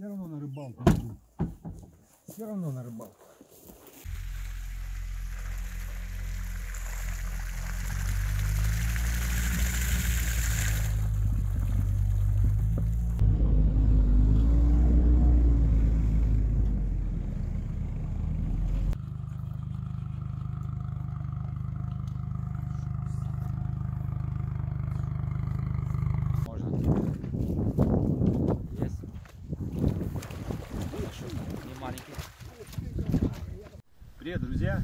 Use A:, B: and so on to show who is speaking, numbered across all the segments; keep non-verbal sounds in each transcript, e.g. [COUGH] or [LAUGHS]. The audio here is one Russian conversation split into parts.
A: Все равно на рыбалку иду. Все равно на рыбалку.
B: Можно. Есть. Хорошо. Не маленький.
C: Привет, друзья!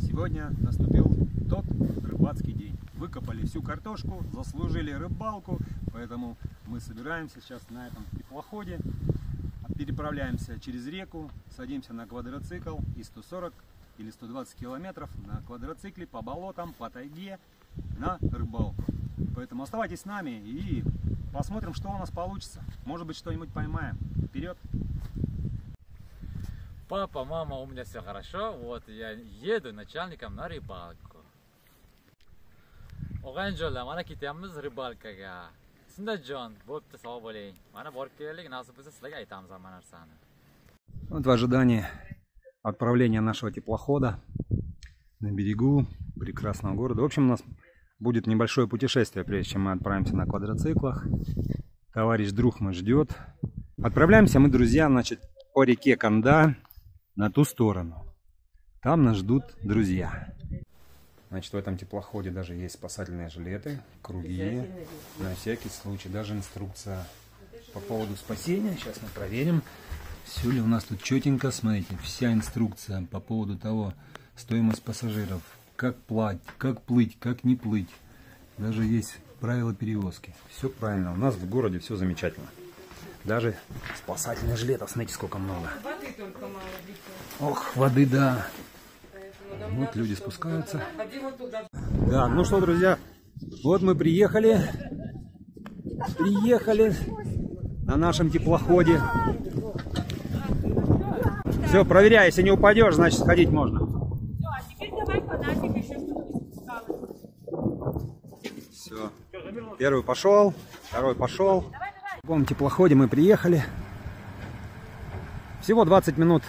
C: Сегодня наступил тот рыбацкий день. Выкопали всю картошку, заслужили рыбалку, поэтому мы собираемся сейчас на этом теплоходе, переправляемся через реку, садимся на квадроцикл и 140 или 120 километров на квадроцикле по болотам, по тайге на рыбалку. Поэтому оставайтесь с нами и посмотрим, что у нас получится. Может быть, что-нибудь поймаем. Вперед!
B: Папа, мама, у меня все хорошо. Вот я еду начальником на рыбалку. Og'ayinjonlar mana ketyapmiz ribalkaga. Sindajon, bo'pti sog' bo'ling. Mana borib kelaylik, nasib bo'lsa sizlarga aytamiz hamma narsani.
C: Вот в ожидании отправления нашего теплохода на берегу прекрасного города. В общем, у нас будет небольшое путешествие, прежде чем мы отправимся на квадроциклах. Товарищ друг мой ждет. Отправляемся мы, друзья, значит, по реке Канда на ту сторону. Там нас ждут друзья. Значит, в этом теплоходе даже есть спасательные жилеты, круги, на всякий случай, даже инструкция по поводу спасения. Сейчас мы проверим, все ли у нас тут четенько. Смотрите, вся инструкция по поводу того, стоимость пассажиров, как платить, как плыть, как не плыть. Даже есть правила перевозки. Все правильно. У нас в городе все замечательно. Даже спасательных жилетов, смотрите, сколько много.
D: Воды только мало.
C: Ох, воды, да. Вот люди спускаются. Да, ну что, друзья, вот мы приехали. Приехали на нашем теплоходе. Все, проверяй, если не упадешь, значит сходить можно.
D: Все, а теперь давай фонарик еще, чтобы не спускалось.
C: Все. Первый пошел, второй пошел. В таком теплоходе мы приехали. Всего 20 минут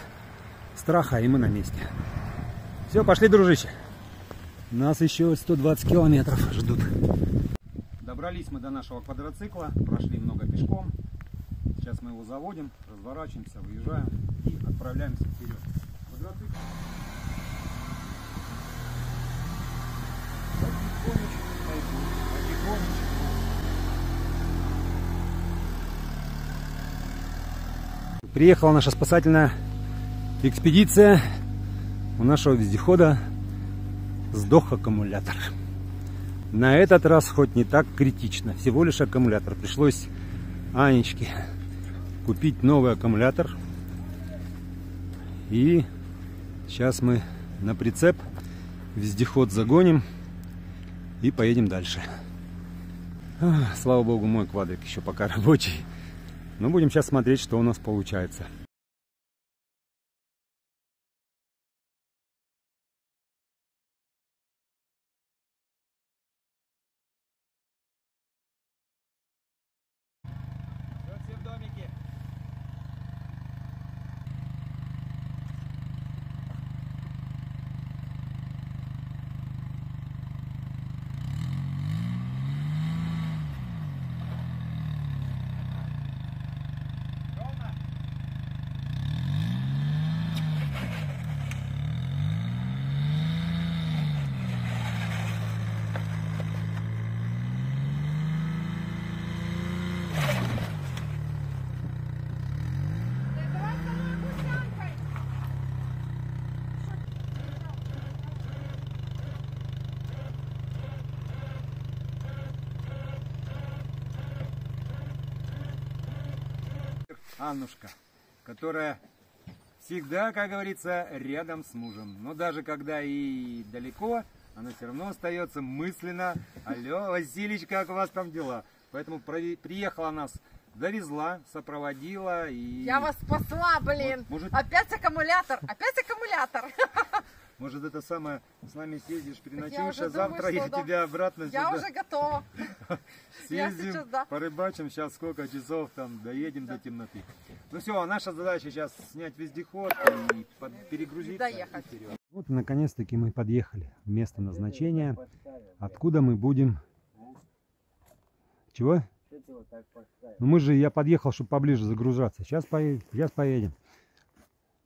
C: страха, и мы на месте. Все, пошли, дружище. Нас еще 120 километров ждут. Добрались мы до нашего квадроцикла, прошли много пешком. Сейчас мы его заводим, разворачиваемся, выезжаем и отправляемся вперед. Квадроцикл. Приехала наша спасательная экспедиция. У нашего вездехода сдох аккумулятор. На этот раз хоть не так критично. Всего лишь аккумулятор. Пришлось Анечке купить новый аккумулятор. И сейчас мы на прицеп вездеход загоним и поедем дальше. Ах, Слава богу, мой квадрик еще пока рабочий. Но будем сейчас смотреть, что у нас получается. Все в домике. Аннушка, которая всегда, как говорится, рядом с мужем. Но даже когда и далеко, она все равно остается мысленно. Алло, Василич, как у вас там дела? Поэтому приехала нас, довезла, сопроводила и...
D: Я вас спасла, блин.
C: Вот, может-
D: Опять аккумулятор, опять аккумулятор. [LAUGHS]
E: Может, это самое, с нами съездишь, переночуешь, а завтра
F: думаю,
E: я
F: да.
E: тебя обратно
F: Я
E: сюда
F: уже готова. [LAUGHS]
E: съездим,
F: сейчас, да.
E: порыбачим, сейчас сколько часов там, доедем до темноты. Ну все, а наша задача сейчас снять вездеход и под- перегрузиться.
F: доехать.
E: и вперед.
C: Вот, наконец-таки мы подъехали в место назначения, откуда мы будем... Чего? Ну мы же, я подъехал, чтобы поближе загружаться. Сейчас, поедем, сейчас поедем.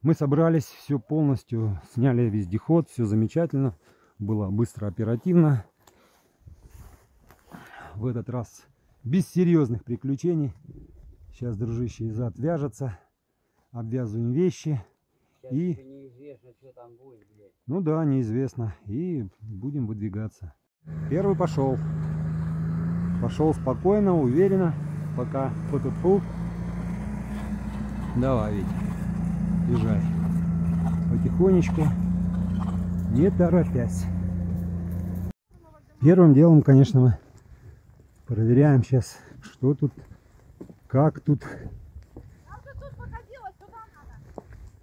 C: Мы собрались, все полностью, сняли вездеход, все замечательно. Было быстро, оперативно. В этот раз без серьезных приключений. Сейчас дружище из отвяжется, обвязываем вещи. И...
G: неизвестно, что там будет, блядь.
C: Ну да, неизвестно. И будем выдвигаться. Первый пошел. Пошел спокойно, уверенно. Пока фу Давай, Витя. Езжай. Потихонечку. Не торопясь. Первым делом, конечно, мы проверяем сейчас, что тут, как тут.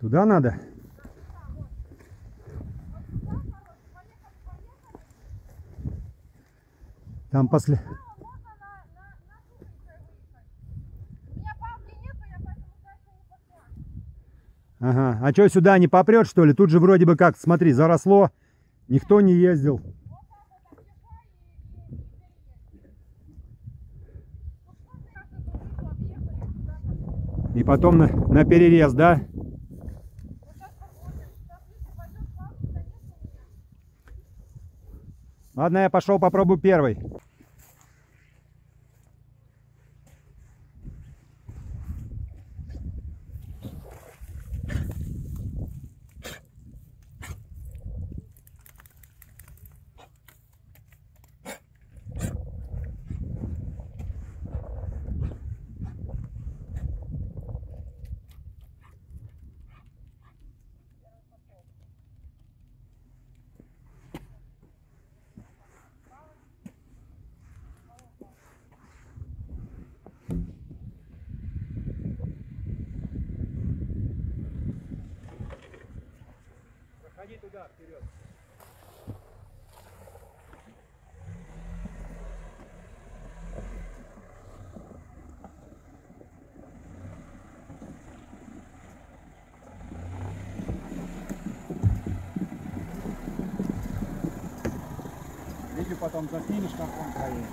C: Туда надо? Там после... Ага. А что, сюда не попрет, что ли? Тут же вроде бы как, смотри, заросло. Никто не ездил. И потом на, на перерез, да? Ладно, я пошел попробую первый.
E: von Platinisch nach
C: Pompeii.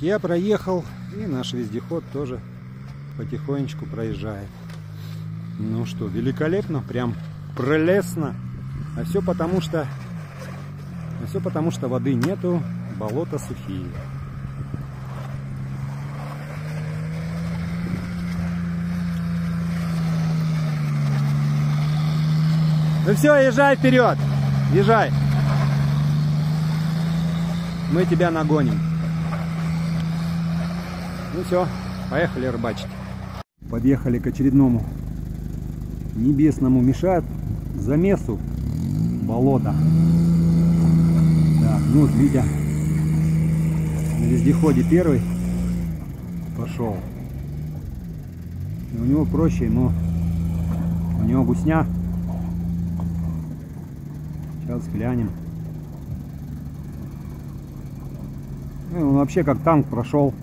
C: Как я проехал, и наш вездеход тоже потихонечку проезжает. Ну что, великолепно, прям прелестно. А все потому что... А все потому что воды нету, болота сухие. Ну все, езжай вперед! Езжай! Мы тебя нагоним. Ну все, поехали рыбачить. Подъехали к очередному небесному мешат замесу болота. Так, ну вот Витя на вездеходе первый пошел. У него проще, но у него гусня. Сейчас глянем. Ну, он вообще как танк прошел.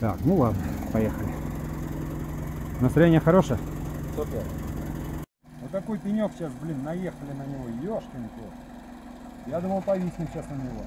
C: Так, ну ладно, поехали. Настроение хорошее?
B: Супер.
C: Вот такой пенек сейчас, блин, наехали на него, ешкин кот. Я думал, повиснем сейчас на него.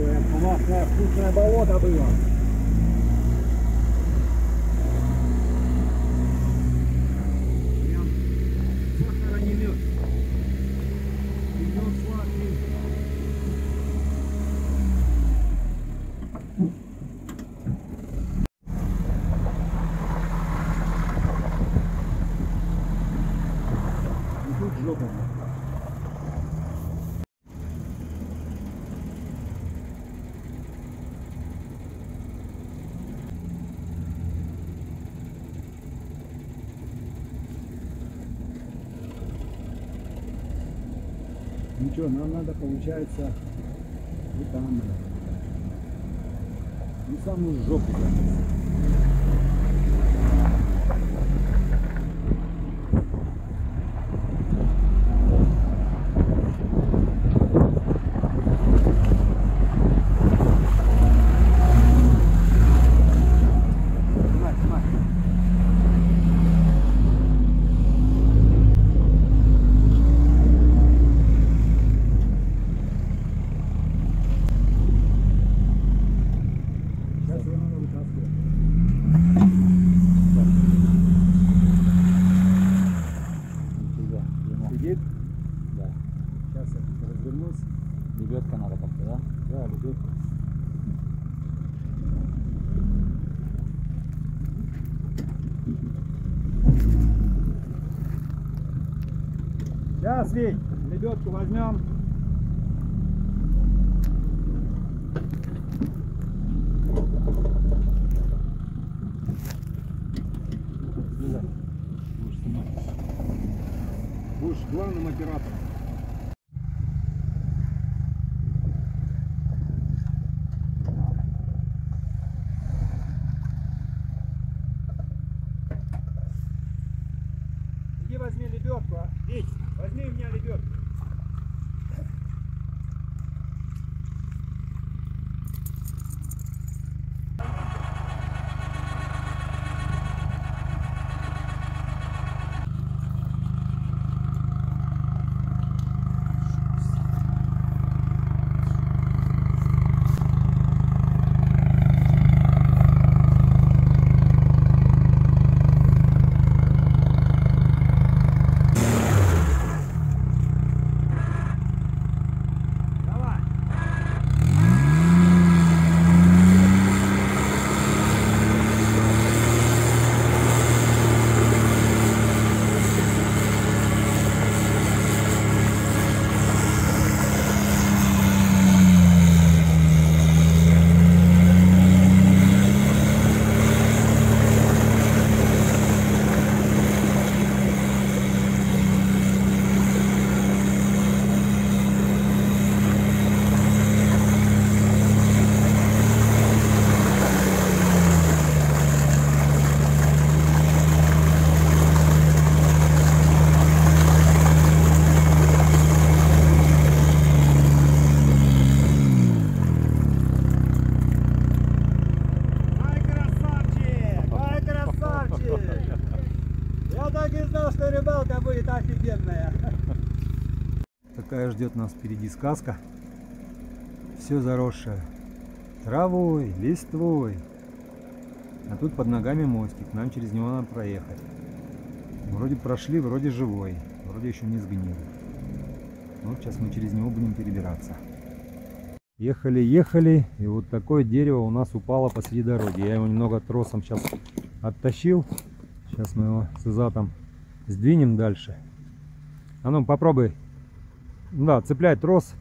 C: Такое классное вкусное болото было. Прям сахара не мед. И мед сладкий. И тут жопа. Что, нам надо, получается, вот там. Ну, самую жопу залезть. Снимай, снимай. Сейчас его надо вытаскивать. Сидит?
B: Да.
C: Сейчас я развернусь.
B: Лебедка надо как-то, да?
C: Да, лебедка. Вить, лебедку возьмем. Будешь снимать. Будешь главным оператором. Иди возьми лебедку, а? Вить, возьми у меня лебедку. Давай. Ай, красавчик! Ай, красавчик! Так и знал, что рыбалка будет офигенная. Такая ждет нас впереди сказка. Все заросшее. Травой, листвой. А тут под ногами мостик, нам через него надо проехать. Вроде прошли, вроде живой, вроде еще не сгнил. Вот сейчас мы через него будем перебираться. Ехали, ехали, и вот такое дерево у нас упало посреди дороги. Я его немного тросом сейчас оттащил. Сейчас мы его с изатом сдвинем дальше. А ну попробуй. Да, цепляй трос.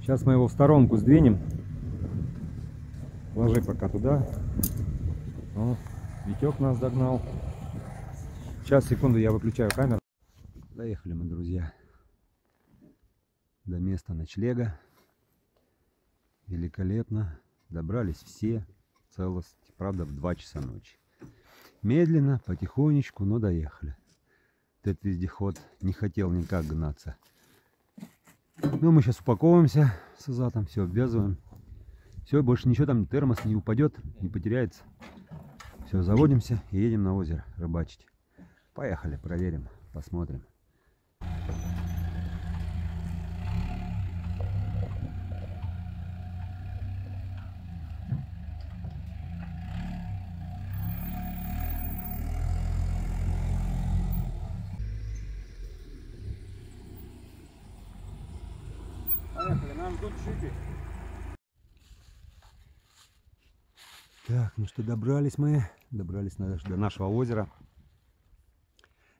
C: Сейчас мы его в сторонку сдвинем. Ложи пока туда. О, Витек нас догнал. Сейчас, секунду, я выключаю камеру. Доехали мы, друзья, до места ночлега. Великолепно. Добрались все целости. Правда, в 2 часа ночи. Медленно, потихонечку, но доехали. Этот вездеход не хотел никак гнаться. Ну, мы сейчас упаковываемся с Изатом, все, обвязываем. Все, больше ничего там, термос не упадет, не потеряется. Все, заводимся и едем на озеро рыбачить. Поехали, проверим, посмотрим.
H: Поехали, нам
C: Так, ну что, добрались мы. Добрались на- до нашего озера.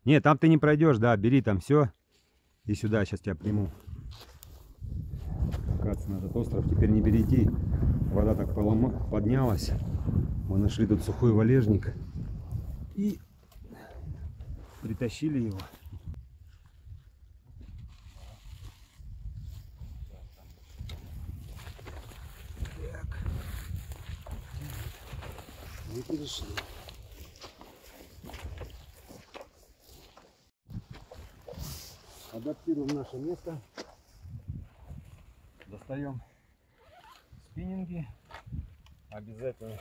C: Нет, там ты не пройдешь, да, бери там все. И сюда, сейчас тебя приму. Каться на этот остров теперь не перейти. Вода так полома- поднялась. Мы нашли тут сухой валежник. И притащили его. Мы перешли. Адаптируем наше место. Достаем спиннинги. Обязательно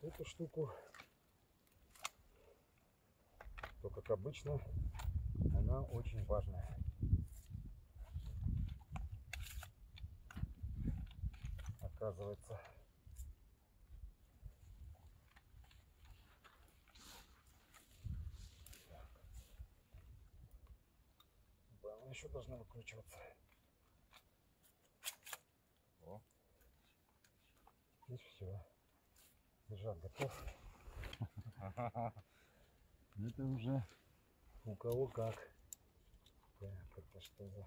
C: эту штуку. То, как обычно, она очень важная. Оказывается, Да, она еще должна выкручиваться. О. И все. Держак готов. [LAUGHS] Это уже у кого как. Так, это что за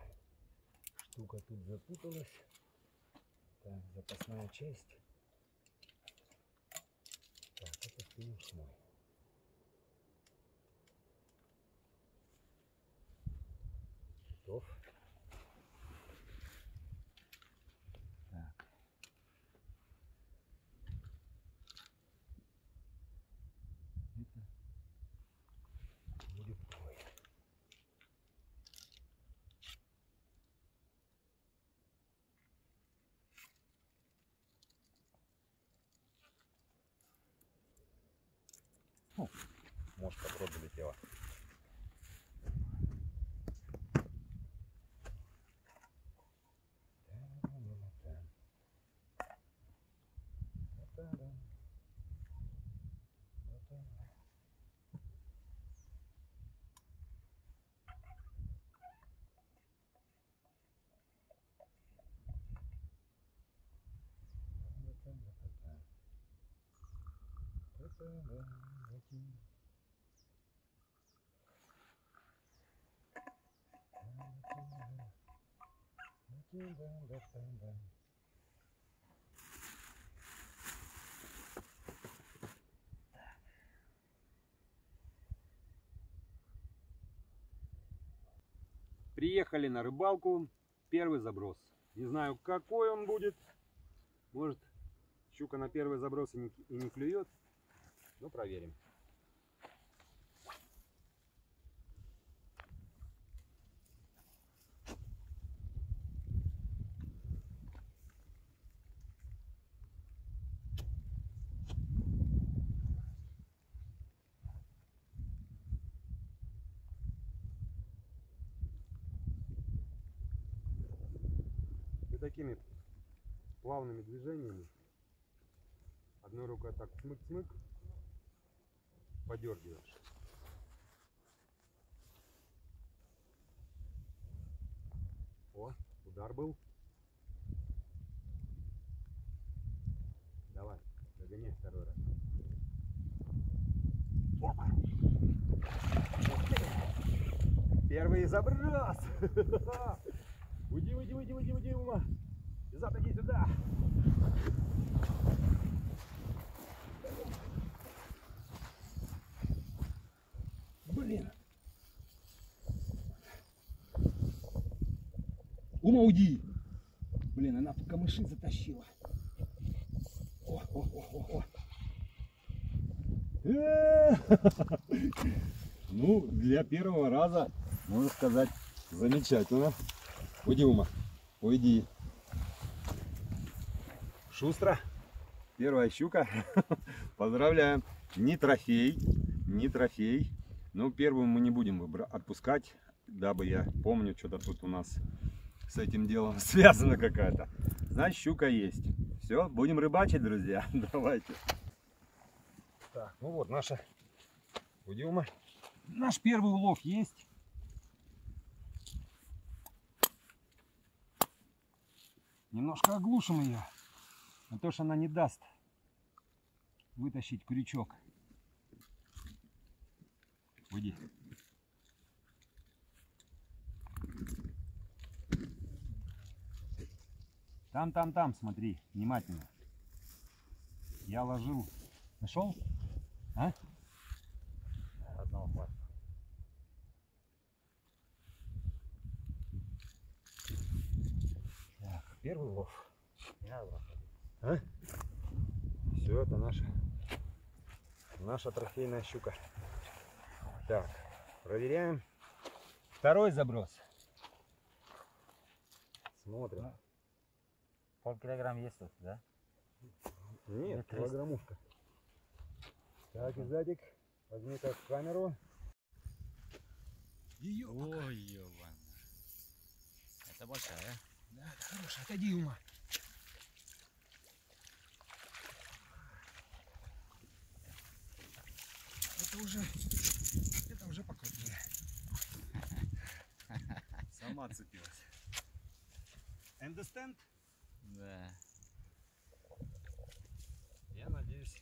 C: штука тут запуталась. Так, запасная часть. Так, это финиш мой. Готов. Так. Это будет твой. О, Мошка в рот Приехали на рыбалку. Первый заброс. Не знаю, какой он будет. Может, щука на первый заброс и не, и не клюет. Но проверим. И такими плавными движениями. Одной рукой так смык-смык, подергиваешь. О, удар был. Давай, догоняй второй раз. Опа. Первый заброс. Уйди, уйди, уйди, уйди, уйди, Ума. Зад, иди сюда. Блин. Ума, уйди. Блин, она в камыши затащила. О, о, о, о, о. Э, [LAUGHS] Ну, для первого раза, можно сказать, замечательно. Уйди, Ума, уйди. Шустро. Первая щука. [LAUGHS] Поздравляем. Не трофей, не трофей. Но первую мы не будем отпускать, дабы я помню, что-то тут у нас с этим делом [LAUGHS] связано какая-то. Значит, щука есть. Все, будем рыбачить, друзья. [LAUGHS] Давайте. Так, ну вот наша Удиума. Наш первый улов есть. Немножко оглушим ее. А то, что она не даст вытащить крючок. Уйди. Там, там, там, смотри, внимательно. Я ложил. Нашел? А?
B: Одного хватит.
C: Так, первый улов.
B: Не надо.
C: А? Все, это наша, наша трофейная щука. Так, проверяем. Второй заброс. Смотрим.
B: Полкилограмм есть тут, да?
C: Нет,
B: Это
C: килограммушка. Так, Изадик, возьми как камеру. Ее.
B: Ой, ёбан. Это большая.
C: Да, да, хорошая, отойди, ума. Это уже, это уже покрупнее. [LAUGHS] Сама цепилась. Understand?
B: Да.
C: Я надеюсь,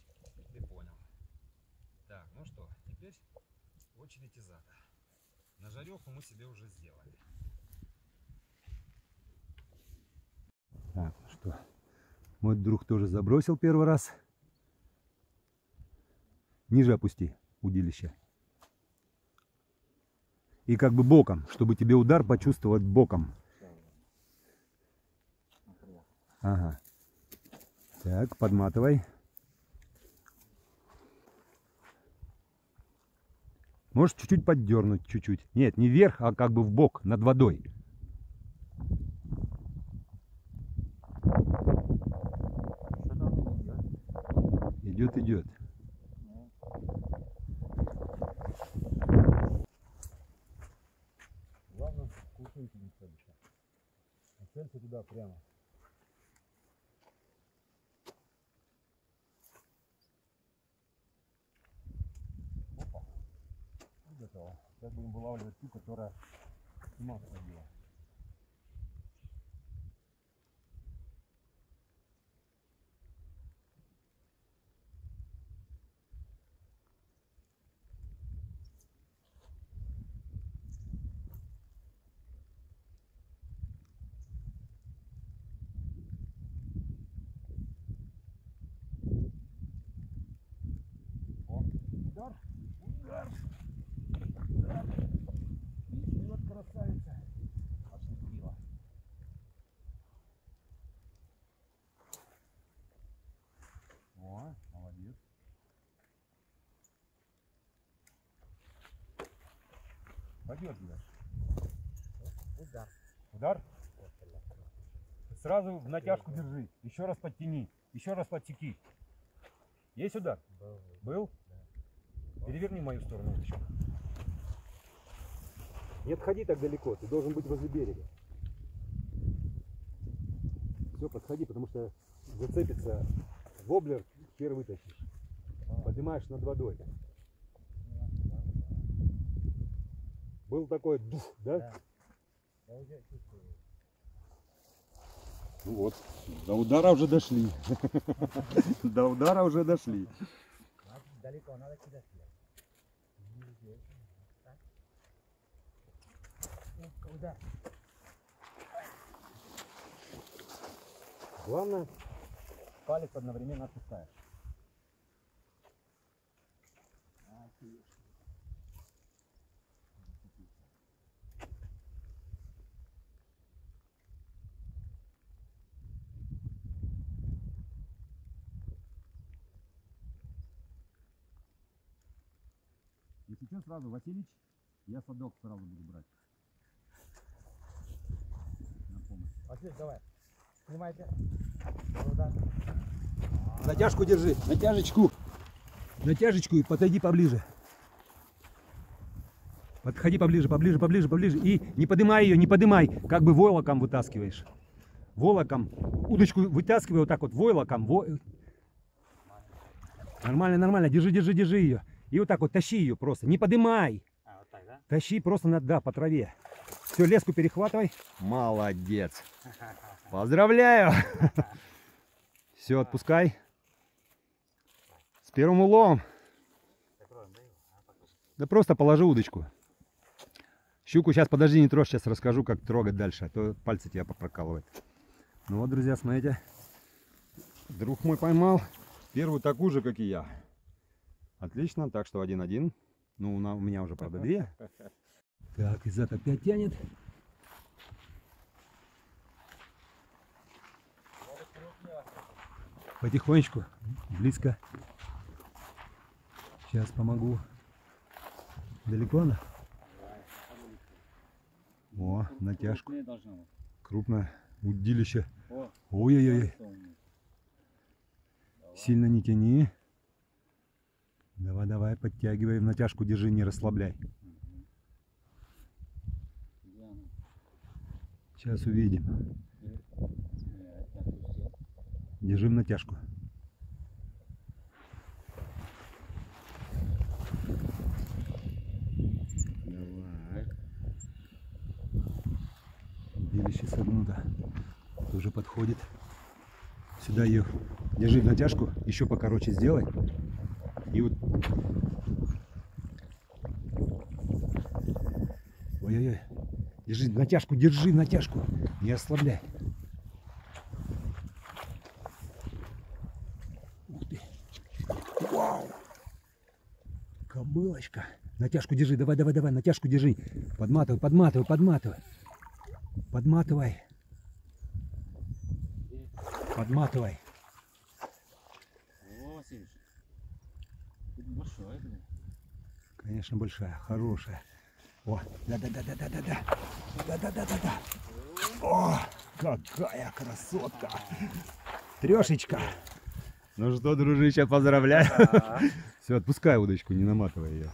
C: ты понял. Так, ну что, теперь очередь Изата. На жареху мы себе уже сделали. Так, ну что, мой друг тоже забросил первый раз. Ниже опусти удилище. И как бы боком, чтобы тебе удар почувствовать боком. Ага. Так, подматывай. Можешь чуть-чуть поддернуть, чуть-чуть. Нет, не вверх, а как бы в бок, над водой. Идет, идет. Главное, кувшинки не целься. А целься туда прямо. Опа. И готово. Сейчас будем вылавливать ту, которая с ума сходила. О, удар, И вот красавица. Отшутила. О, молодец. Подергивай.
B: Удар.
C: Удар? Сразу в натяжку держи. Еще раз подтяни. Еще раз подсеки. Есть удар? Был. Переверни мою сторону удочку. Не отходи так далеко, ты должен быть возле берега. Все, подходи, потому что зацепится воблер, хер вытащишь. Поднимаешь над водой. Был такой дух, да? Ну вот, до удара уже дошли. [LAUGHS] До удара уже дошли.
G: Далеко надо кидать. Куда?
C: Главное, палец одновременно отпускаешь. Если что, сразу, Василич, я садок сразу буду брать. На помощь.
G: Василий, давай. Снимайте.
C: Натяжку держи, натяжечку. Натяжечку и подойди поближе. Подходи поближе, поближе, поближе, поближе. И не поднимай ее, не поднимай. Как бы волоком вытаскиваешь. Волоком. Удочку вытаскивай вот так вот, войлоком. Во... Нормально, нормально. Держи, держи, держи ее. И вот так вот тащи ее просто. Не поднимай.
G: А, вот так, да?
C: Тащи просто на, да, по траве. Все, леску перехватывай. Молодец. [LAUGHS] Поздравляю. [LAUGHS] Все, отпускай. С первым уловом. Да просто положи удочку. Щуку сейчас, подожди, не трожь, сейчас расскажу, как трогать дальше, а то пальцы тебя попрокалывают. Ну вот, друзья, смотрите. Друг мой поймал первую такую же, как и я. Отлично, так что один-один. Ну, у меня уже, правда, две. [LAUGHS] Так, Изат опять тянет. Потихонечку, близко. Сейчас помогу. Далеко она? О, натяжку. Крупное удилище. Ой-ой-ой. Сильно не тяни. Давай, давай, подтягивай. В натяжку держи, не расслабляй.
G: Где она?
C: Сейчас увидим.
G: Нет, не отпустил.
C: Держи в натяжку.
G: Давай.
C: Удилище согнуто. Тоже подходит. Сюда ее. Держи натяжку. Еще покороче сделай. И вот. Ой-ой-ой. Держи натяжку, держи натяжку. Не ослабляй. Ух ты. Вау. Кобылочка. Натяжку держи, давай, давай, давай, натяжку держи. Подматывай, подматывай, подматывай. Подматывай. Подматывай.
G: О, Василий. Ты большой, блин.
C: Конечно, большая, хорошая. О, да-да-да-да-да-да-да. Да-да-да-да-да. О, какая красотка. Трешечка. Ну что, дружище, поздравляю. Все, отпускай удочку, не наматывай ее.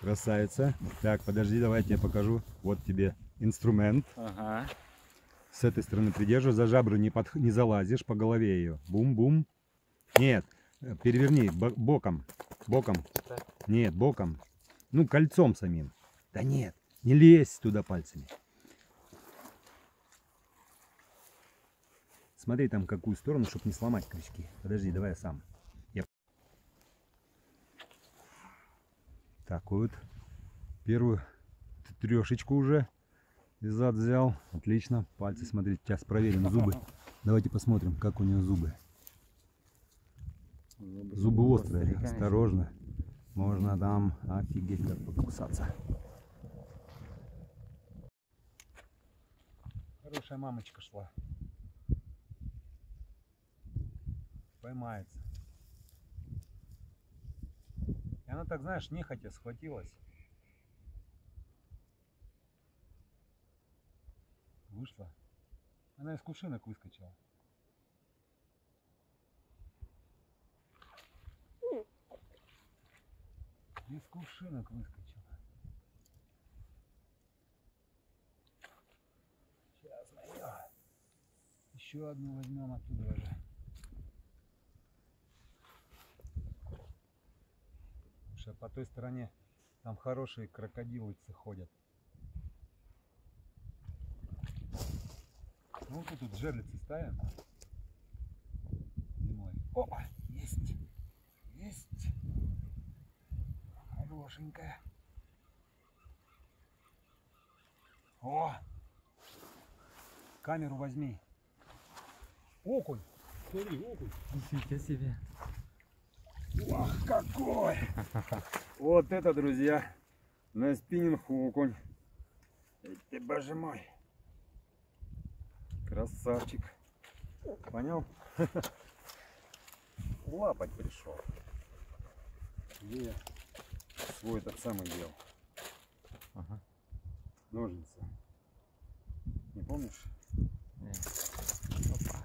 C: Красавица. Так, подожди, давай я тебе покажу. Вот тебе инструмент.
B: Ага.
C: С этой стороны придерживай, за жабру не, под, не залазишь, по голове ее. Бум-бум. Нет, э, переверни бо- боком. Боком. Нет, боком. Ну, кольцом самим. Да нет, не лезь туда пальцами. Смотри там какую сторону, чтобы не сломать крючки. Подожди, давай я сам. Я... Так вот. Первую трешечку уже. Изад взял. Отлично. Пальцы, смотрите, сейчас проверим зубы. [LAUGHS] Давайте посмотрим, как у нее зубы. Зубы острые, осторожно. Можно там офигеть как покусаться. Хорошая мамочка шла. Поймается. И она так, знаешь, нехотя схватилась. Вышла. Она из кувшинок выскочила. Из кувшинок выскочила. Сейчас ее Еще одну возьмем оттуда же. Потому что по той стороне там хорошие крокодилыцы ходят. Ну, вот тут жерлицы ставим. Зимой. Опа! Есть! Есть! Хорошенькая. О! Камеру возьми. Окунь! Смотри, окунь.
B: Нифига себе.
C: Ох, какой! Вот это, друзья, на спиннинг окунь. Ты, боже мой. Красавчик. Понял? [LAUGHS] Лапать пришел. Где я свой этот самый делал?
B: Ага.
C: Ножницы. Не помнишь?
B: Не. Опа.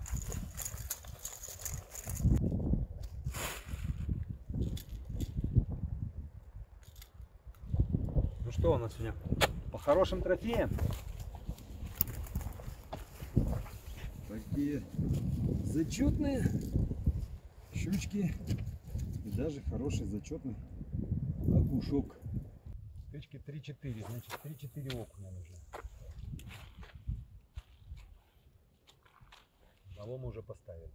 C: Ну что у нас сегодня? По хорошим трофеям? Такие зачетные щучки и даже хороший зачетный ушок. Печки 3-4, значит 3-4 окна нужно. Солому уже поставили.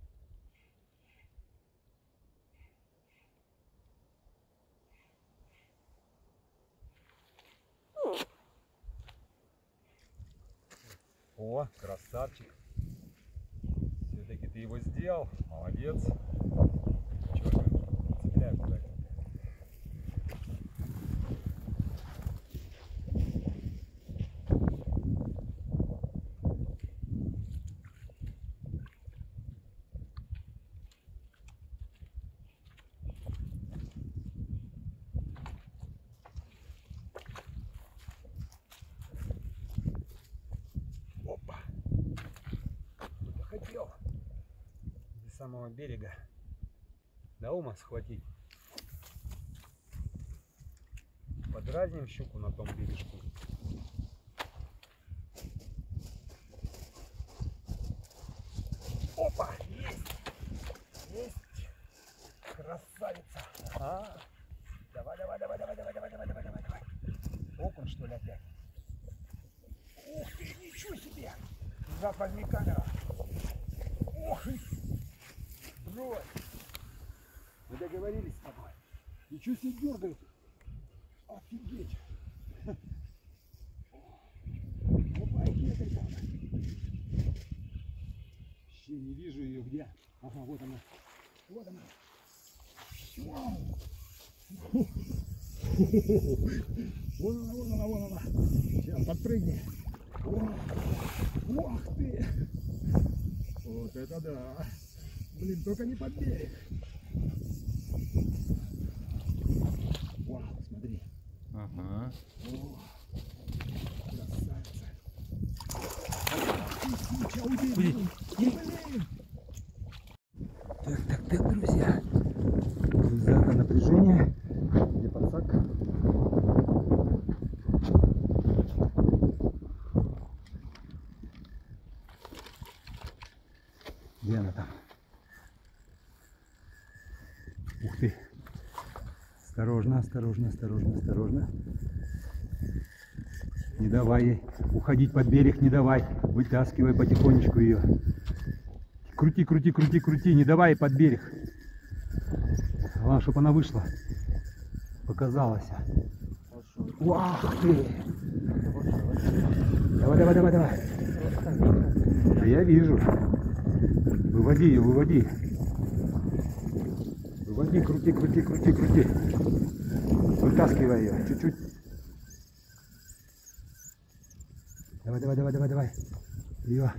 C: Самого берега до ума схватить. Подразним щуку на том бережку. Опа! Есть! Есть! Красавица! А? Давай, давай, давай, давай, давай, давай, давай, давай, давай, давай. Окунь, что ли, опять? Ух ты, ничего себе! Возьми камеру. Ох, и- брось. Мы договорились с тобой. Ничего себе дергает. Офигеть. Опа, где ты там? Вообще не вижу ее где. Ага, вот она. Вот она. Вау. Вон она, вон она, вон она. Сейчас подпрыгни. О, Ох ты! Вот это да! Блин, только не под берег. Вау, смотри.
B: Ага.
C: О, красавица. Блин. Так, так, так, друзья. Крузака напряжение. Где подсак? Где она там? Ух ты. Осторожно, осторожно, осторожно, осторожно. Не давай ей уходить под берег, не давай. Вытаскивай потихонечку ее. Крути, крути, крути, крути, не давай под берег. Главное, чтобы она вышла. Показалась. Уах ты! Давай, давай, давай, давай. Да я вижу. Выводи ее, выводи. Выводи, крути, крути, крути, крути. Вытаскивай ее, чуть-чуть. Давай, давай, давай, давай, давай. Ее.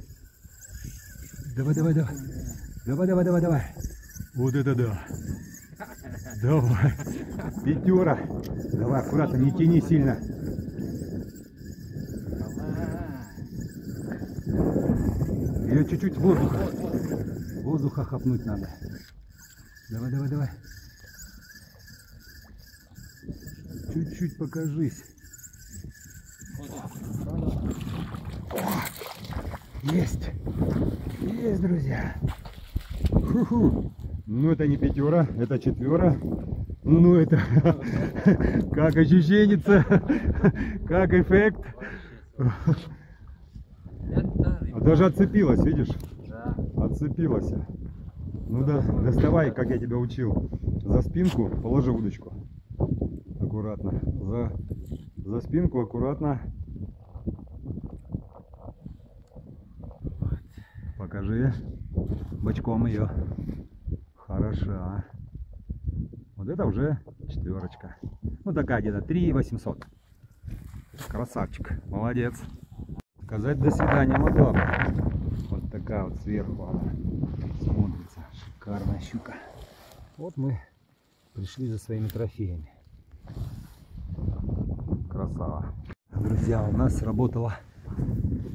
C: Давай, давай, давай. Давай, давай, давай, давай. Вот это да. Давай. Пятера. Давай, аккуратно, не тяни сильно. Ее чуть-чуть воздуха. Воздуха хапнуть надо. Давай, давай, давай. Чуть-чуть покажись. Есть. Есть, друзья. Ху-ху. Ну, это не пятера, это четвера. Ну, это [LAUGHS] как ощущенится, как эффект. А Даже отцепилась, видишь?
B: Да.
C: Отцепилась. Ну да, доставай, как я тебя учил. За спинку положи удочку. Аккуратно. За, за спинку аккуратно. Покажи бочком ее. Хороша. Вот это уже четверочка. Ну такая где-то 3 800. Красавчик. Молодец. Сказать до свидания могла бы. Вот такая вот сверху она смотрится. Шикарная щука. Вот мы пришли за своими трофеями. Красава. Друзья, у нас сработала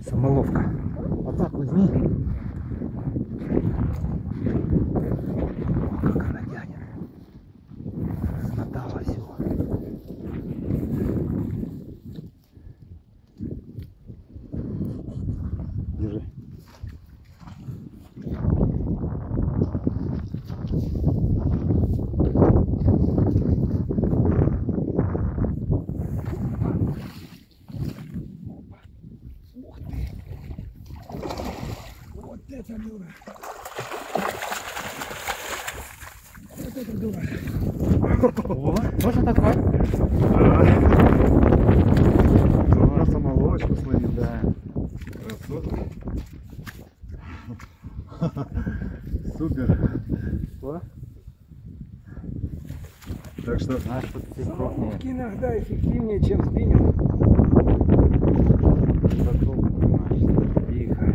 C: самоловка. Вот так возьми. Как она тянет. Смотала все. Держи. Вот это дура. Вот это дура.
B: Что такое?
C: На самолочку словил, да. Красотка. Супер. О. Так что
B: все крупные.
C: иногда эффективнее, чем спиннинг. Тихо.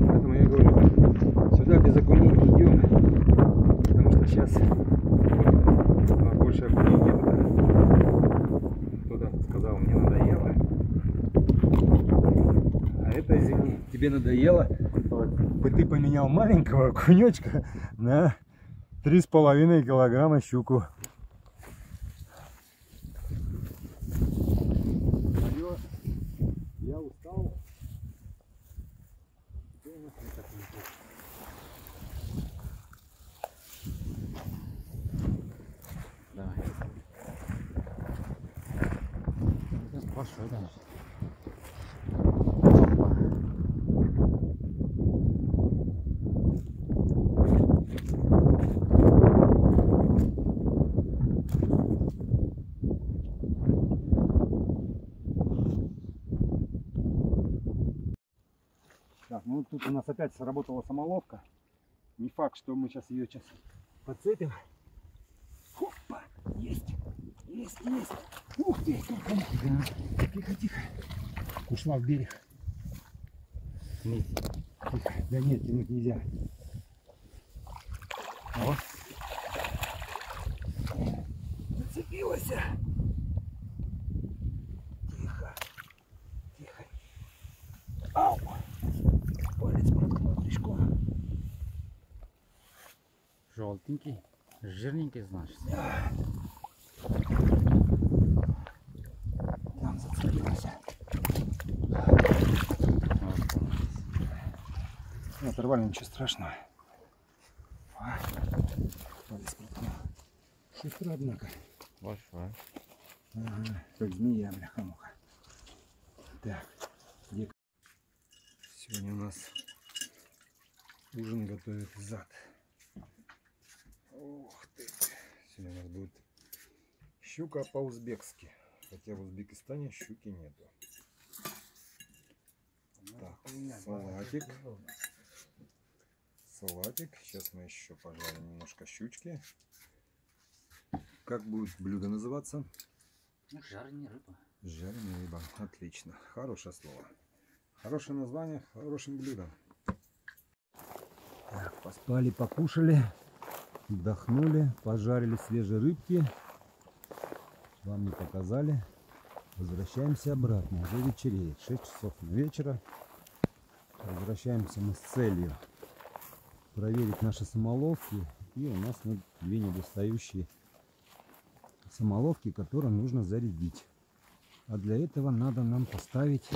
C: Поэтому я говорю, сюда без окуней не идем, потому что сейчас больше окуней нет. Кто-то сказал, мне надоело. А это, извини, тебе надоело. Ты поменял маленького окунечка на три с половиной килограмма щуку. Алло, я устал. Теперь у нас вот так вот.
B: Давай. Это большой даже.
C: Так, ну тут у нас опять сработала самоловка. Не факт, что мы сейчас ее сейчас подцепим. Хопа! Есть! Есть, есть! Ух ты! Тихо, тихо. Ушла в берег.
B: Вниз.
C: Тихо. Да нет, тянуть нельзя. О. Зацепилась. Тихо. Тихо. Ау! Палец проткнул крючком.
B: Желтенький. Жирненький, значит.
C: Там зацепилась. Не оторвали, ничего страшного. Палец проткнул. Шустро, однако.
B: Большой.
C: Ага, как змея, бляха-муха. Так, где... Сегодня у нас ужин готовит зад. Ух ты. Сегодня у нас будет щука по-узбекски. Хотя в Узбекистане щуки нету. Так, салатик. Салатик. Сейчас мы еще пожарим немножко щучки. Как будет блюдо называться?
B: Жареная рыба.
C: Жареная рыба. Отлично. Хорошее слово. Хорошее название хорошим блюдом. Так, поспали, покушали, отдохнули, пожарили свежие рыбки. Вам не показали. Возвращаемся обратно. Уже вечереет. 6 часов вечера. Возвращаемся мы с целью проверить наши самоловки. И у нас две недостающие самоловки, которые нужно зарядить. А для этого надо нам поставить,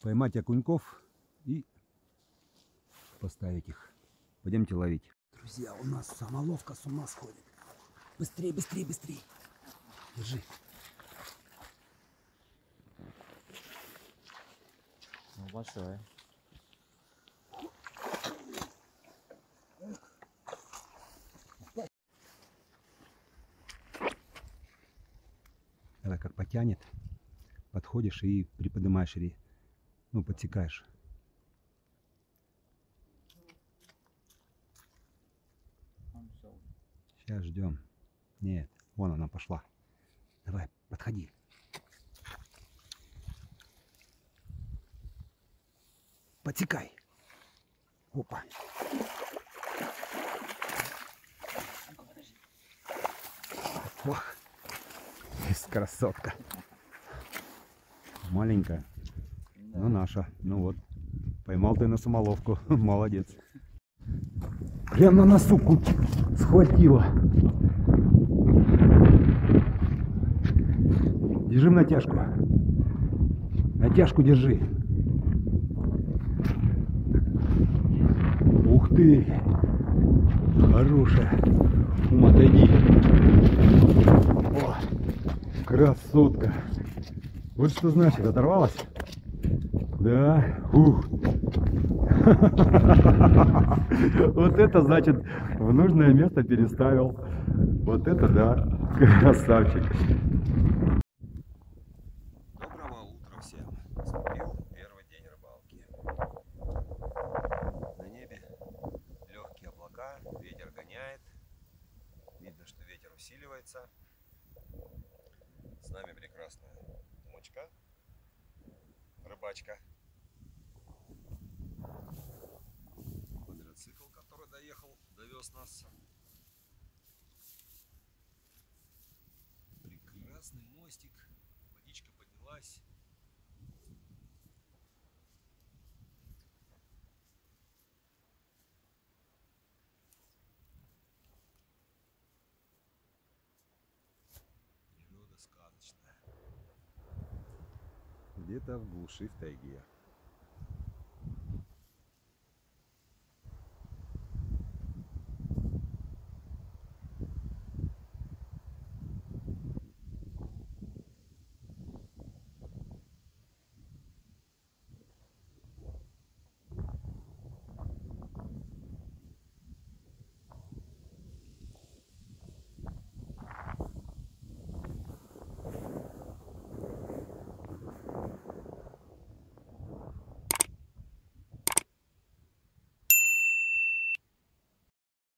C: поймать окуньков и поставить их. Пойдемте ловить. Друзья, у нас самоловка с ума сходит. Быстрее, быстрее, быстрее. Держи.
B: Ну, большой.
C: Давай как потянет, подходишь и приподнимаешь или ну, подсекаешь.
G: Он всё.
C: Сейчас ждем. Нет, вон она пошла. Давай, подходи. Подсекай. Опа. Ох, есть красотка. Маленькая, но наша. Ну вот, поймал ты на самоловку. [LAUGHS] Молодец. Прям на носу куть схватила. Держим натяжку. Натяжку держи. Ух ты! Хорошая. Ум, отойди. О, красотка. Вот что значит, оторвалась? Да. Ух. Вот это значит в нужное место переставил. Вот это да. Красавчик. Доброго утра всем. Наступил первый день рыбалки. На небе легкие облака, ветер гоняет. Видно, что ветер усиливается. С нами прекрасная мочка, рыбачка. Квадроцикл, который довез нас. Прекрасный мостик, водичка поднялась. Природа сказочная. Где-то в глуши в тайге.